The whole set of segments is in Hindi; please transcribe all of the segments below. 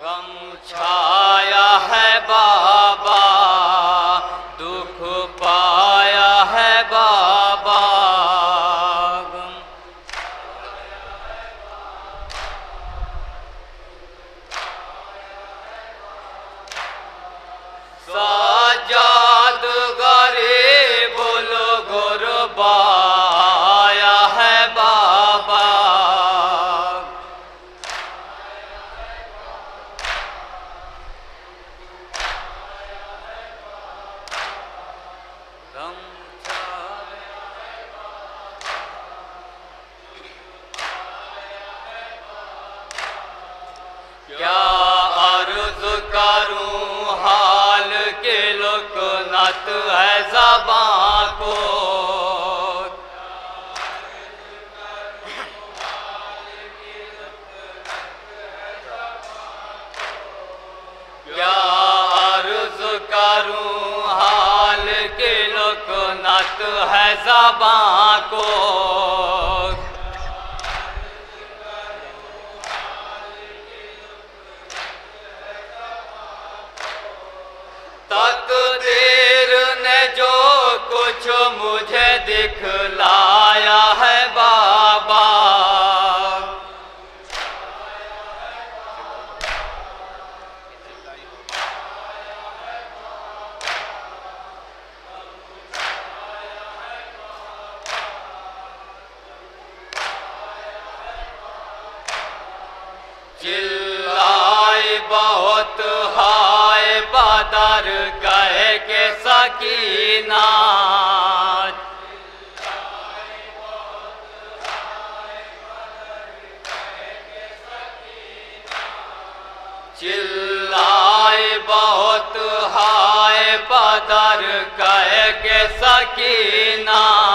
钢枪 जबा को। तकदीर ने जो कुछ मुझे दिखलाया सकीना चिल्लाई बहुत हाय बदर कह के सकीना।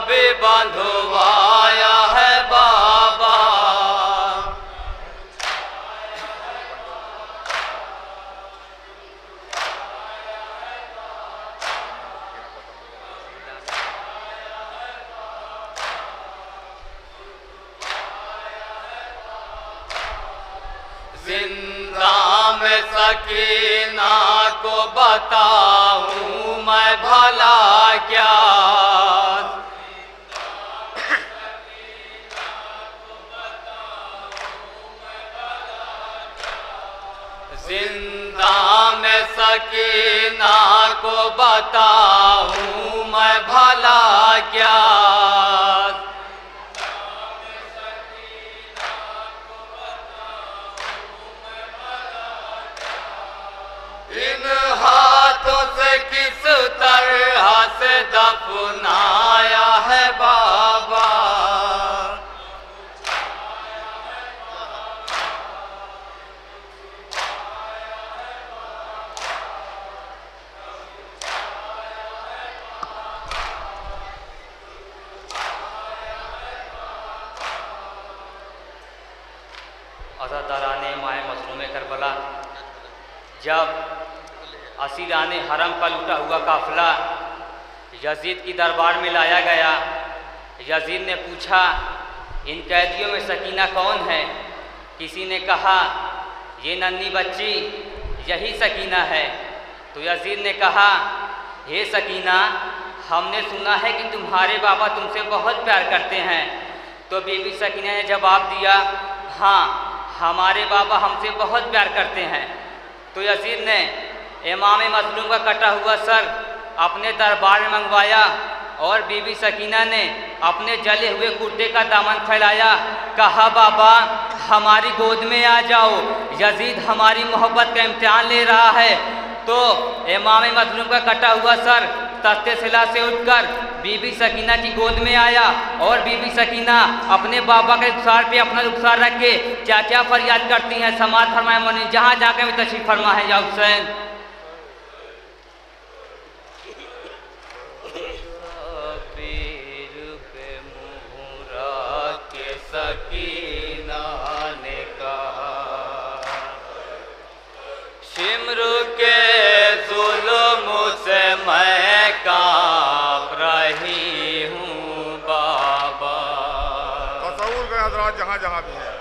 भी बंधवाया है बाबा। ज़िंदा में सकीना को बताऊँ मैं भला क्या। सकीना को बताऊँ मैं भला क्या? इन हाथों से किस तरह से दफनाया का लुटा हुआ काफिला। यजीद की दरबार में लाया गया। यजीद ने पूछा, इन कैदियों में सकीना कौन है? किसी ने कहा, ये नन्ही बच्ची, यही सकीना है। तो यजीद ने कहा, हे सकीना, हमने सुना है कि तुम्हारे बाबा तुमसे बहुत प्यार करते हैं। तो बीबी सकीना ने जवाब दिया हाँ हमारे बाबा हमसे बहुत प्यार करते हैं। तो यजीद ने इमाम मजलूम का कटा हुआ सर अपने दरबार में मंगवाया और बीबी सकीना ने अपने जले हुए कुर्ते का दामन फैलाया। कहा, बाबा, हमारी गोद में आ जाओ। यजीद हमारी मोहब्बत का इम्तहान ले रहा है। तो इमाम मजलूम का कटा हुआ सर तख्ते सिला से उठकर बीबी सकीना की गोद में आया और बीबी सकीना अपने बाबा के रुखसार पे अपना रुखसार रख के क्या क्या फरियाद करती हैं, समाज फरमाए मोनी जहाँ जाकर भी तशरीफ़ फरमा है या हुसैन। सिमरू के रही हूँ बाबा। जहाँ जहाँ भी है।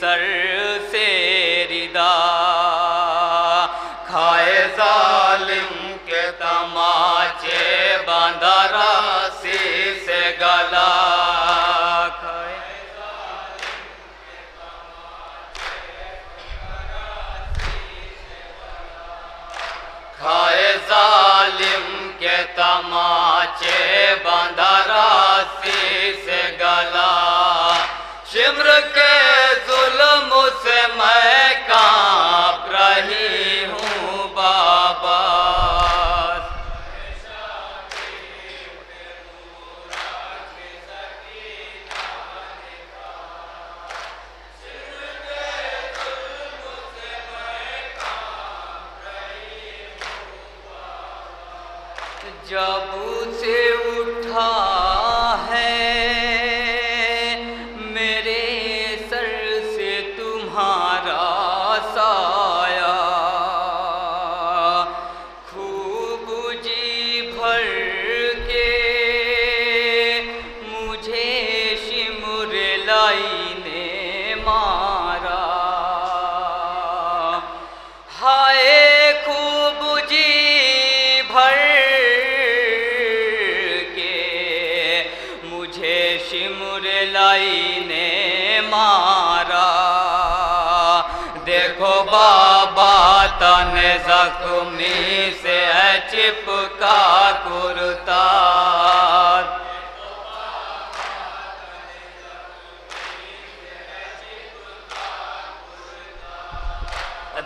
सर से रिदा। खाए जालिम के तमाचे बांधा राशि से गला। खाए जालिम के तमाचे बांधा लाई ने मारा। हाय खूब जी भर के मुझे लाई ने मारा। देखो बाबा तन जख्मी से चिपका कुर्ता।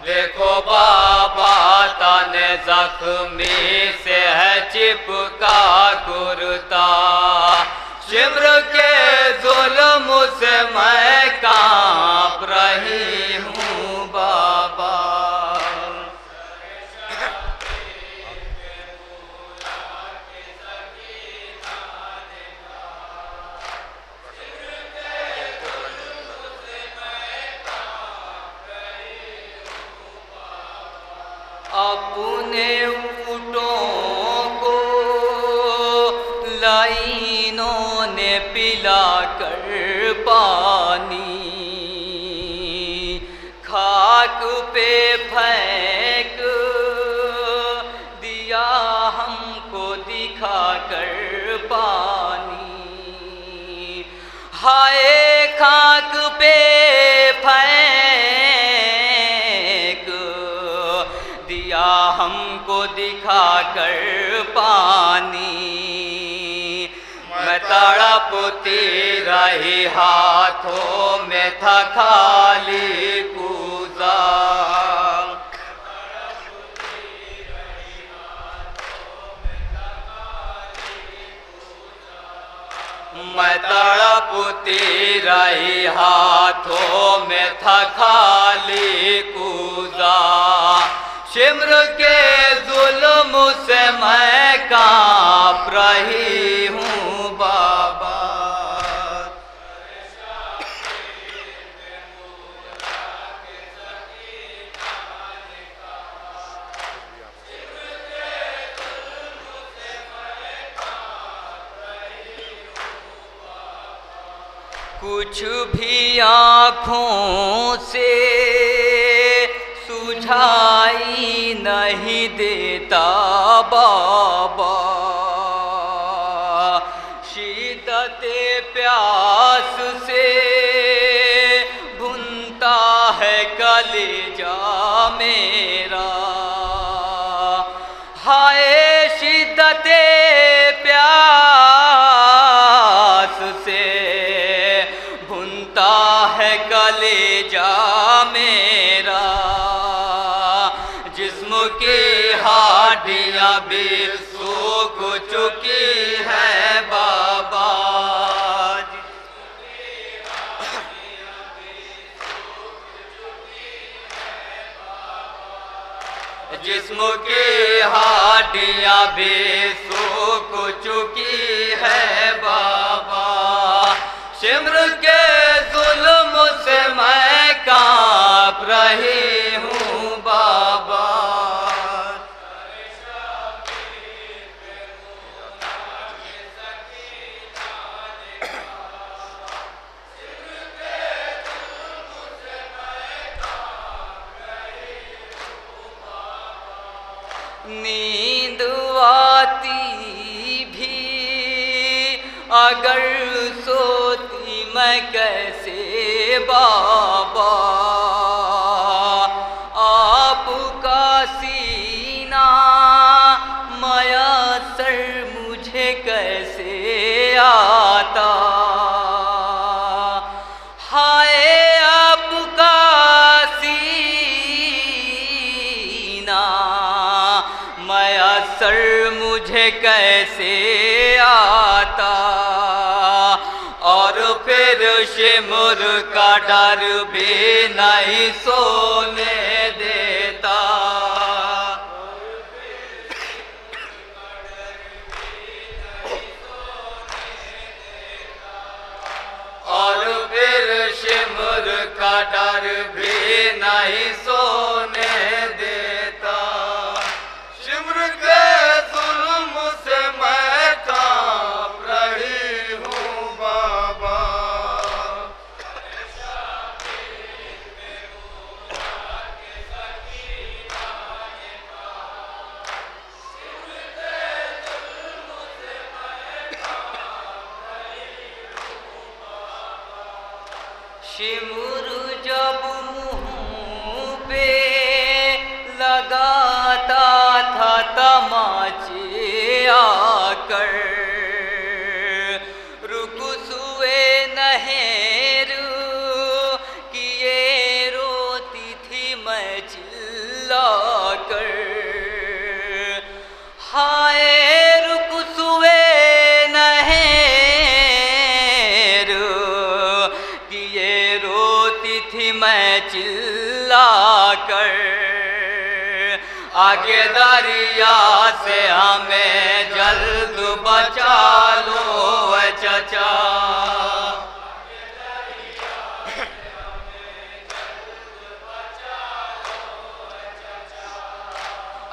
देखो बाबा तन जख्मी से है चिपका कुर्ता। शिमर के जुल्म से मैं खाक पे फेंक दिया हमको दिखा कर पानी। हाय खाक पे फेंक दिया हमको दिखा कर पानी। मैं तड़पती रही हाथों में था खाली कूदा मैं तड़पती रही हाथों में था खाली कूदा शिमर के जुल्म से मैं काँप रही हूँ। आँखों से सुझाई नहीं देता बाबा। शीतते प्यास से भुनता है कलेजा मेरा हाडियाँ भी सूख चुकी है बाबा जिस्म की हाडियाँ भी सूख चुकी है बाबा। शिमर के जुल्म से मैं काँप रही नींद आती भी। अगर सोती मैं कैसे बाबा? फिर से शिमुर का डर भी नहीं सोने देता। और फिर का डर भी नहीं सोने जब पे लगाता था तमाचे। थी मैं चिल्ला कर आगे दरिया से हमें जल्द बचा लो चचा।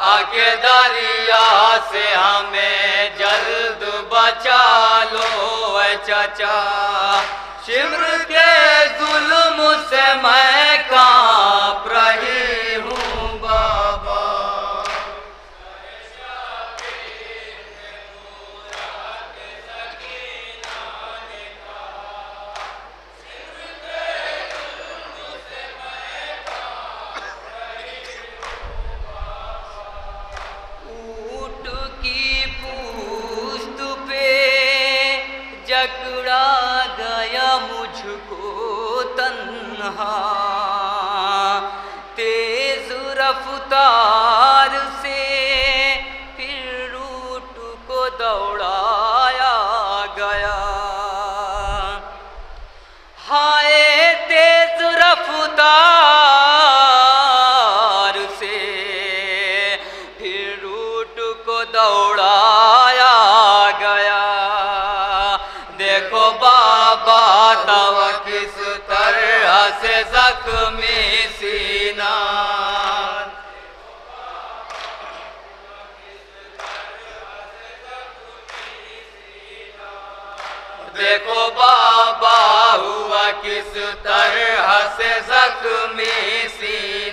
आगे दरिया से हमें जल्द बचा लो चचा। शिमर के जुल्म से मैं का रही जख्मी सीना। देखो बाबा हुआ किस तरह से जख्मी सीना।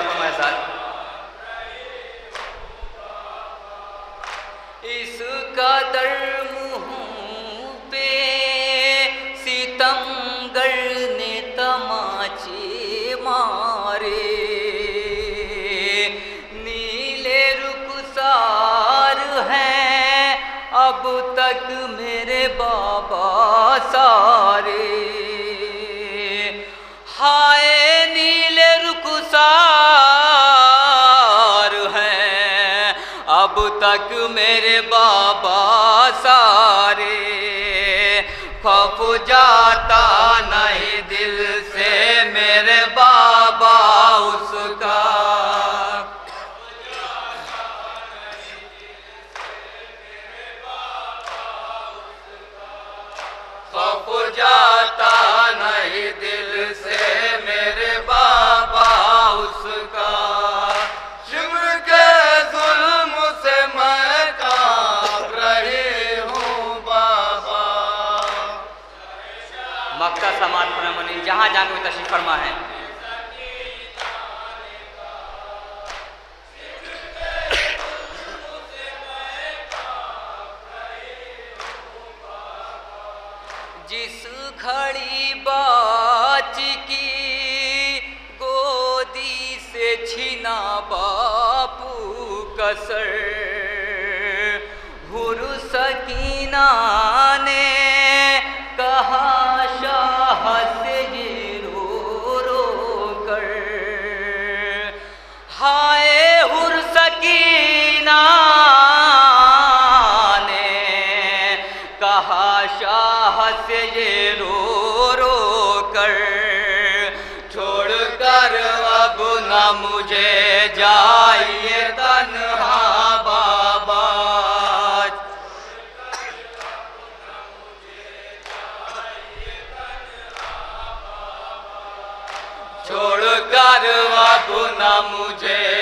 आखिरी शेर मुदारा फरमाया साहब इस मुँह पे सितमगर ने तमाचे मारे। नीले रुखसार हैं, अब तक मेरे बाबा सारे तक मेरे बाबा सारे खौफ जाता नहीं जहाँ जहाँ कोई तशरीफ़ फरमा है। जिस घड़ी बाच की गोदी से छिना बापू कसर, हुर सकीना ने मुझे जाइए तनहा बाबा छोड़ कर अब ना मुझे